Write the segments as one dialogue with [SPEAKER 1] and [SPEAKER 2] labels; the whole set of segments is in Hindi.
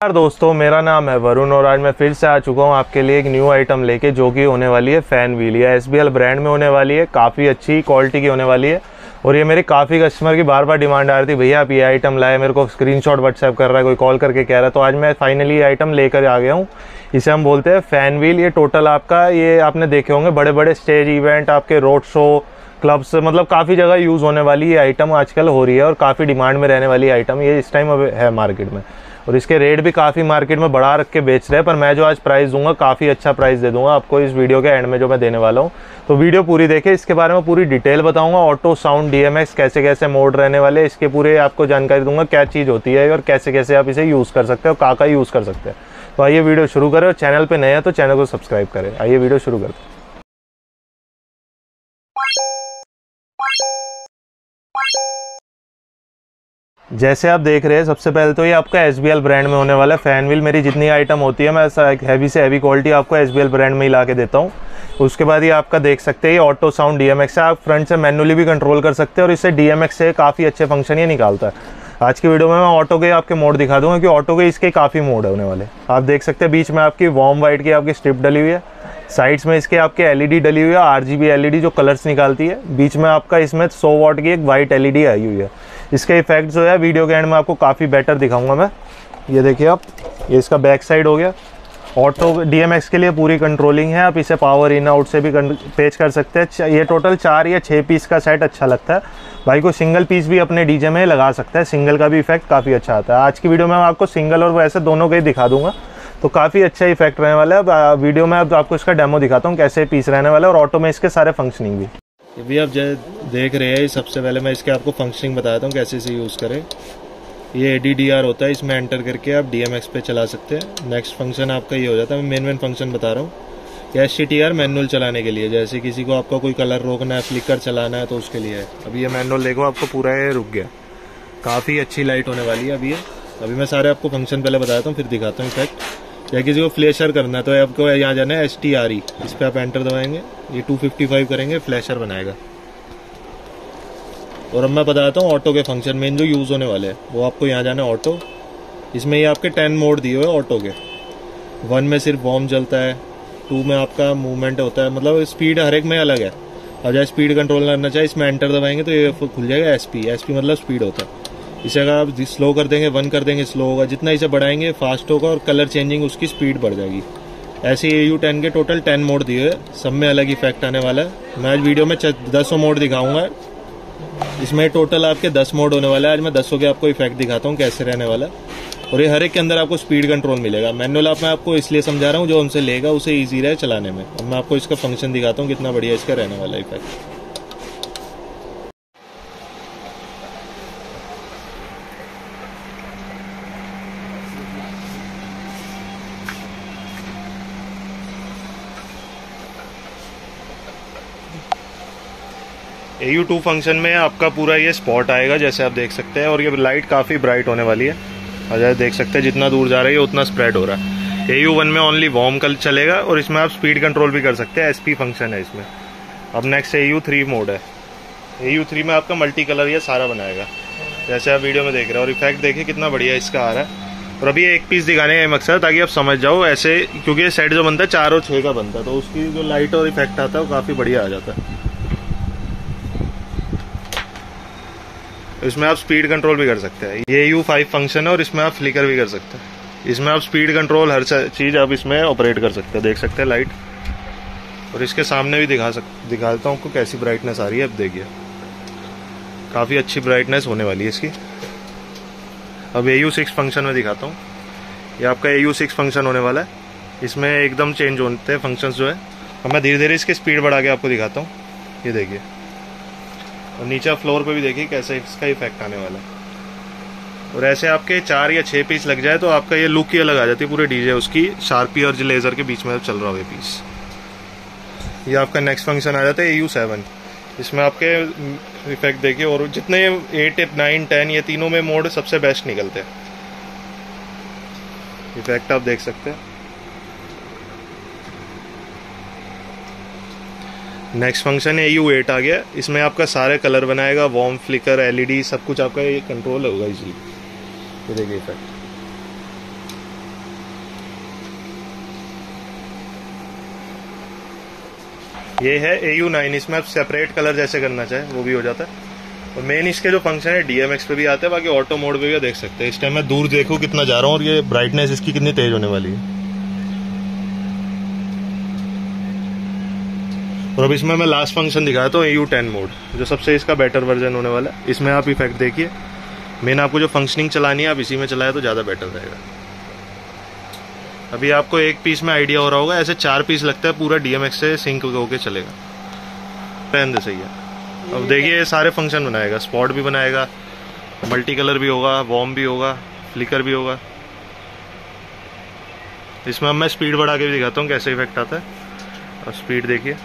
[SPEAKER 1] नमस्कार दोस्तों, मेरा नाम है वरुण और आज मैं फिर से आ चुका हूँ आपके लिए एक न्यू आइटम लेके जो कि होने वाली है फ़ैन व्हील या एसबीएल ब्रांड में होने वाली है, काफ़ी अच्छी क्वालिटी की होने वाली है। और ये मेरी काफ़ी कस्टमर की बार बार डिमांड आ रही थी, भैया, आप ये आइटम लाए, मेरे को स्क्रीनशॉट व्हाट्सएप कर रहा है, कोई कॉल करके कह रहा है। तो आज मैं फाइनली ये आइटम लेकर आ गया हूँ। इसे हम बोलते हैं फ़ैन व्हील ये टोटल आपका, ये आपने देखे होंगे बड़े बड़े स्टेज इवेंट आपके रोड शो क्लब्स मतलब काफ़ी जगह यूज़ होने वाली ये आइटम आजकल हो रही है और काफ़ी डिमांड में रहने वाली आइटम ये इस टाइम अब है मार्केट में। और इसके रेट भी काफ़ी मार्केट में बढ़ा रख के बेच रहे हैं, पर मैं जो आज प्राइस दूँगा, काफ़ी अच्छा प्राइस दे दूँगा आपको इस वीडियो के एंड में जो मैं देने वाला हूँ। तो वीडियो पूरी देखें, इसके बारे में पूरी डिटेल बताऊँगा ऑटो साउंड डीएमएक्स कैसे कैसे मोड रहने वाले, इसके पूरे आपको जानकारी दूँगा क्या चीज़ होती है और कैसे कैसे आप इसे यूज़ कर सकते हो का का यूज़ कर सकते हैं। तो आइए वीडियो शुरू करें और चैनल पर हैं तो चैनल को सब्सक्राइब करें। आइए वीडियो शुरू करते हैं। जैसे आप देख रहे हैं, सबसे पहले तो ये आपका SBL ब्रांड में होने वाला है। फ़ैन व्हील मेरी जितनी आइटम होती है, मैं हैवी से हैवी क्वालिटी आपको SBL ब्रांड में ही ला के देता हूँ। उसके बाद ये आपका देख सकते हैं, ये ऑटो साउंड डी है। आप फ्रंट से मैनुअली भी कंट्रोल कर सकते हैं और इससे डी से काफ़ी अच्छे फ़ंक्शन ये निकालता है। आज की वीडियो में मैं ऑटो के आपके मोड दिखा दूँगा, क्योंकि ऑटो के इसके काफ़ी मोड होने वाले। आप देख सकते हैं, बीच में आपकी वॉर्म वाइट की आपकी स्ट्रिप डली हुई है। साइड्स में इसके आपके एलईडी डली हुई है आरजीबी एलईडी जो कलर्स निकालती है। बीच में आपका इसमें 100 वॉट की एक वाइट एलईडी आई हुई है। इसका इफ़ेक्ट जो है वीडियो के एंड में आपको काफ़ी बेटर दिखाऊँगा मैं। ये देखिए आप, ये इसका बैक साइड हो गया। ऑटो डीएमएक्स के लिए पूरी कंट्रोलिंग है, आप इसे पावर इन आउट से भी पेच कर सकते हैं। ये टोटल चार या छः पीस का सेट अच्छा लगता है। भाई को सिंगल पीस भी अपने डीजे में लगा सकता है। सिंगल का भी इफ़ेक्ट काफ़ी अच्छा आता है। आज की वीडियो में मैं आपको सिंगल और वैसे दोनों का ही दिखा दूँगा। तो काफ़ी अच्छा इफ़ेक्ट रहने वाला है। अब वीडियो में अब आपको इसका डेमो दिखाता हूँ, कैसे पीस रहने वाला है और ऑटो में इसके सारे फंक्शनिंग भी। ये भी आप देख रहे हैं, सबसे पहले मैं इसके आपको फंक्शनिंग बताता हूँ कैसे इसे यूज़ करें। ये एडीडीआर होता है, इसमें एंटर करके आप डीएमएक्स पे चला सकते हैं। नेक्स्ट फ़ंक्शन आपका ये हो जाता है, मैं मेन मेन फ़ंक्शन बता रहा हूँ। S C T R manual चलाने के लिए, जैसे किसी को आपका कोई कलर रोकना है फ्लिकर चलाना है तो उसके लिए है। अभी ये मैनुअल देखो, आपको पूरा ये रुक गया। काफ़ी अच्छी लाइट होने वाली है अभी ये। अभी मैं सारे आपको फ़ंक्शन पहले बताता हूँ, फिर दिखाता हूँ इफ़ेक्ट या किसी को फ्लैशर करना है तो आपको यहाँ जाना है एस टी आर ई इस पर आप एंटर दबाएँगे। ये 255 करेंगे फ्लैशर बनाएगा। और अब मैं बताता हूँ ऑटो के फ़ंक्शन मेन जो यूज़ होने वाले हैं। वो आपको यहाँ जाना है ऑटो इसमें ये आपके टेन मोड दिए हुए ऑटो के। वन में सिर्फ़ वॉर्म चलता है टू में आपका मूवमेंट होता है। मतलब स्पीड हर एक में अलग है। अब जैसे स्पीड कंट्रोल करना चाहिए इसमें एंटर दबाएँगे तो ये खुल जाएगा एस पी एस पी मतलब स्पीड होता है। इसे अगर आप स्लो कर देंगे वन कर देंगे स्लो होगा। जितना इसे बढ़ाएँगे फास्ट होगा और कलर चेंजिंग उसकी स्पीड बढ़ जाएगी। ऐसे ए यू टेन के टोटल टेन मोड दिए हुए सब में अलग इफ़ेक्ट आने वाला है। मैं आज वीडियो में दसों मोड दिखाऊँगा। इसमें टोटल आपके दस मोड होने वाले है। आज मैं दसों के आपको इफ़ेक्ट दिखाता हूँ, कैसे रहने वाला और ये हर एक के अंदर आपको स्पीड कंट्रोल मिलेगा। मैनुअल आप, मैं आपको इसलिए समझा रहा हूँ, जो उनसे लेगा, उसे ईजी रहे चलाने में। अब मैं आपको इसका फ़ंक्शन दिखाता हूँ, कितना बढ़िया इसका रहने वाला effect A U two function में आपका पूरा ये स्पॉट आएगा, जैसे आप देख सकते हैं, और ये लाइट काफ़ी ब्राइट होने वाली है। और जैसे देख सकते हैं, जितना दूर जा रही है उतना स्प्रेड हो रहा है। ए यू वन में ओनली वॉर्म कल चलेगा, और इसमें आप स्पीड कंट्रोल भी कर सकते हैं एस पी फ़ंक्शन है इसमें। अब next A U three mode है। ए यू थ्री में आपका मल्टी कलर ये सारा बनाएगा। जैसे आप वीडियो में देख रहे हैं, और इफ़ेक्ट देखिए कितना बढ़िया इसका आ रहा है। और अभी एक पीस दिखाने का मकसद, ताकि आप समझ जाओ, ऐसे, क्योंकि ये सेट जो बनता है, चार और छः का बनता है तो उसकी जो लाइट और इफ़ेक्ट आता है, वो काफ़ी बढ़िया आ जाता है। इसमें आप स्पीड कंट्रोल भी कर सकते हैं। ये यू फाइव फ़ंक्शन है और इसमें आप फ्लिकर भी कर सकते हैं। इसमें आप स्पीड कंट्रोल हर चीज़ आप इसमें ऑपरेट कर सकते हैं। देख सकते हैं लाइट और इसके सामने भी दिखा सक दिखा देता हूँ आपको कैसी ब्राइटनेस आ रही है। अब देखिए। काफ़ी अच्छी ब्राइटनेस होने वाली है इसकी। अब ए यू सिक्स फ़ंक्शन में दिखाता हूँ। ये आपका ए यू सिक्स फ़ंक्शन होने वाला है। इसमें एकदम चेंज होते हैं फ़ंक्शंस जो है। अब मैं धीरे धीरे इसकी स्पीड बढ़ा के आपको दिखाता हूँ। ये देखिए। और नीचे फ्लोर पे भी देखिए कैसे इसका इफ़ेक्ट आने वाला है। और ऐसे आपके चार या छह पीस लग जाए तो आपका ये लुक ही अलग आ जाती है, पूरे डीजे उसकी शार्पी और लेजर के बीच में चल रहा हो पीस ये आपका नेक्स्ट फ़ंक्शन आ जाता है ए यू सेवन इसमें आपके इफ़ेक्ट देखिए और जितने एट नाइन टेन ये तीनों में मोड सबसे बेस्ट निकलते हैं। इफ़ेक्ट आप देख सकते हैं। नेक्स्ट फ़ंक्शन है, यू एट आ गया। इसमें आपका सारे कलर बनाएगा वॉम फ्लिकर एलईडी सब कुछ आपका ये कंट्रोल होगा इसलिए ये देखिए इफ़ेक्ट ये है ए यू नाइन इसमें आप सेपरेट कलर जैसे करना चाहे, वो भी हो जाता है। और मेन इसके जो फ़ंक्शन है डीएमएक्स पे भी आते हैं, बाकी ऑटो मोड पे भी देख सकते हैं। इस टाइम मैं दूर देखूँ कितना जा रहा हूँ और ये ब्राइटनेस इसकी कितनी तेज होने वाली है। और अब इसमें मैं लास्ट फ़ंक्शन दिखाया तो यू टेन मोड जो सबसे इसका बेटर वर्जन होने वाला है। इसमें आप इफ़ेक्ट देखिए। मेन आपको जो फंक्शनिंग चलानी है, आप इसी में चलाए तो ज़्यादा बेटर रहेगा। अभी आपको एक पीस में आइडिया हो रहा होगा, ऐसे चार पीस लगता है, पूरा डीएमएक्स से सिंक होके चलेगा। पहन दे सही है। अब देखिए सारे फ़ंक्शन बनाएगा। स्पॉट भी बनाएगा मल्टी कलर भी होगा वॉम भी होगा फ्लिकर भी होगा। इसमें अब मैं स्पीड बढ़ा के भी दिखाता हूँ, कैसे इफ़ेक्ट आता है। और स्पीड देखिए।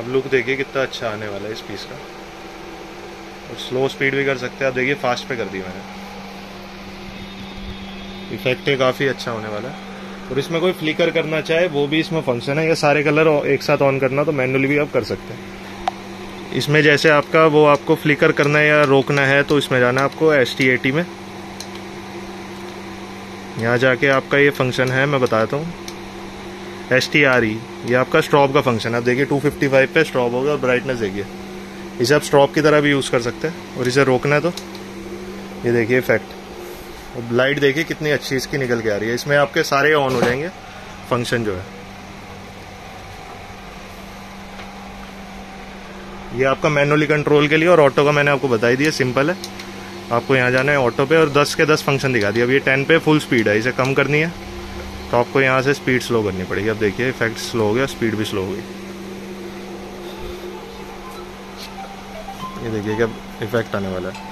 [SPEAKER 1] अब लुक देखिए कितना अच्छा आने वाला है इस पीस का। और स्लो स्पीड भी कर सकते हैं। आप देखिए फास्ट पे कर दी मैंने। इफ़ेक्ट है काफ़ी अच्छा होने वाला है। और इसमें कोई फ्लिकर करना चाहे, वो भी इसमें फ़ंक्शन है। या सारे कलर एक साथ ऑन करना तो मैनुअली भी आप कर सकते हैं। इसमें जैसे आपका, वो आपको फ्लिकर करना है या रोकना है तो इसमें जाना है आपको एस टी में। यहाँ जाके आपका ये फ़ंक्शन है, मैं बताता हूँ। एस टी आर ई ये आपका स्ट्रॉप का फ़ंक्शन है। आप देखिए 255 पे स्ट्रॉप होगा और ब्राइटनेस देखिए। इसे आप स्ट्रॉप की तरह भी यूज़ कर सकते हैं और इसे रोकना है तो। ये देखिए इफ़ेक्ट अब लाइट देखिए कितनी अच्छी इसकी निकल के आ रही है। इसमें आपके सारे ऑन हो जाएँगे। फ़ंक्शन जो है। ये आपका मैनुअली कंट्रोल के लिए और ऑटो का मैंने आपको बताई दिया सिंपल है। आपको यहाँ जाना है ऑटो पे और 10 के 10 फ़ंक्शन दिखा दिया अब ये 10 पे फुल स्पीड है। इसे कम करनी है। तो आपको यहाँ से स्पीड स्लो करनी पड़ेगी। अब देखिए इफ़ेक्ट स्लो हो गया स्पीड भी स्लो हो गई। ये देखिए क्या इफ़ेक्ट आने वाला है।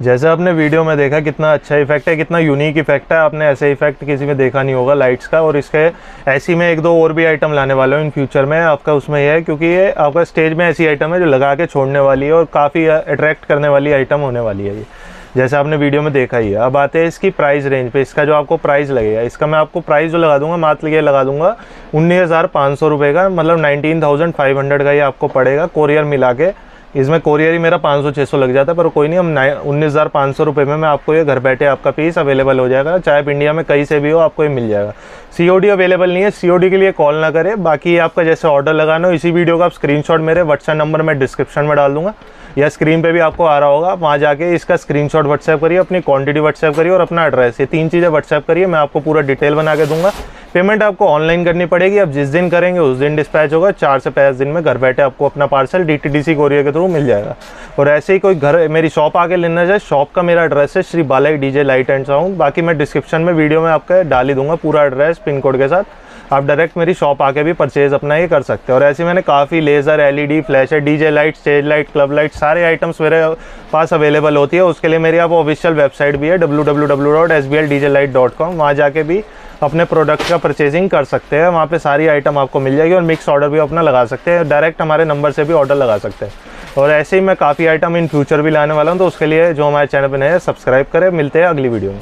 [SPEAKER 1] जैसे आपने वीडियो में देखा कितना अच्छा इफ़ेक्ट है, कितना यूनिक इफ़ेक्ट है, आपने ऐसे इफ़ेक्ट किसी में देखा नहीं होगा लाइट्स का और इसके ऐसी में एक दो और भी आइटम लाने वाले हूँ इन फ्यूचर में। आपका उसमें यह है क्योंकि ये आपका स्टेज में ऐसी आइटम है जो लगा के छोड़ने वाली है और काफ़ी अट्रैक्ट करने वाली आइटम होने वाली है ये। जैसे आपने वीडियो में देखा ही है। अब आते हैं इसकी प्राइस रेंज पे। इसका जो आपको प्राइस लगेगा, इसका मैं आपको प्राइस जो लगा दूँगा, मात्र ये लगा दूँगा उन्नीस हज़ार पाँच सौ रुपये का मतलब नाइनटीन थाउज़ेंड फाइव हंड्रेड का ये आपको पड़ेगा कोरियर मिला के। इसमें कोरियर ही मेरा 500-600 लग जाता है, पर कोई नहीं, हम नाइ उन्नीस हज़ार पाँच सौ रुपये में मैं आपको ये घर बैठे आपका पीस अवेलेबल हो जाएगा। चाहे आप इंडिया में कहीं से भी हो, आपको ये मिल जाएगा। सीओडी अवेलेबल नहीं है। सीओडी के लिए कॉल ना करें। बाकी आपका जैसे ऑर्डर लगाना हो, इसी वीडियो का आप स्क्रीन मेरे व्हाट्सएप नंबर मैं डिस्क्रिप्शन में डाल दूँगा। या स्क्रीन पे भी आपको आ रहा होगा। वहाँ जाके इसका स्क्रीनशॉट व्हाट्सएप करिए, अपनी क्वांटिटी व्हाट्सएप करिए और अपना एड्रेस ये तीन चीज़ें व्हाट्सएप करिए। मैं आपको पूरा डिटेल बना के दूँगा। पेमेंट आपको ऑनलाइन करनी पड़ेगी। आप जिस दिन करेंगे, उस दिन डिस्पैच होगा। चार से पाँच दिन में घर बैठे आपको अपना पार्सल डी टी कोरियर के थ्रू मिल जाएगा। और ऐसे ही कोई घर, मेरी शॉप आके लेना चाहे शॉप का मेरा एड्रेस है Shri Balai DJ light and sound बाकी मैं डिस्क्रिप्शन में वीडियो में आपका डाल ही दूँगा पूरा एड्रेस पिन कोड के साथ। आप डायरेक्ट मेरी शॉप आके भी परचेज अपना ये कर सकते हैं। और ऐसे मैंने काफ़ी लेज़र एलईडी फ्लैश है DJ light stage light club light सारे आइटम्स मेरे पास अवेलेबल होती है। उसके लिए मेरी आप ऑफिशियल वेबसाइट भी है W W W dot S B L D J light dot com वहाँ जाके भी अपने प्रोडक्ट का परचेजिंग कर सकते हैं। वहाँ पे सारी आइटम आपको मिल जाएगी और मिक्स ऑर्डर भी अपना लगा सकते हैं। डायरेक्ट हमारे नंबर से भी ऑर्डर लगा सकते हैं। और ऐसे ही मैं काफ़ी आइटम इन फ्यूचर भी लाने वाला हूँ तो उसके लिए जो हमारे चैनल पर नए सब्सक्राइब करें। मिलते हैं अगली वीडियो में।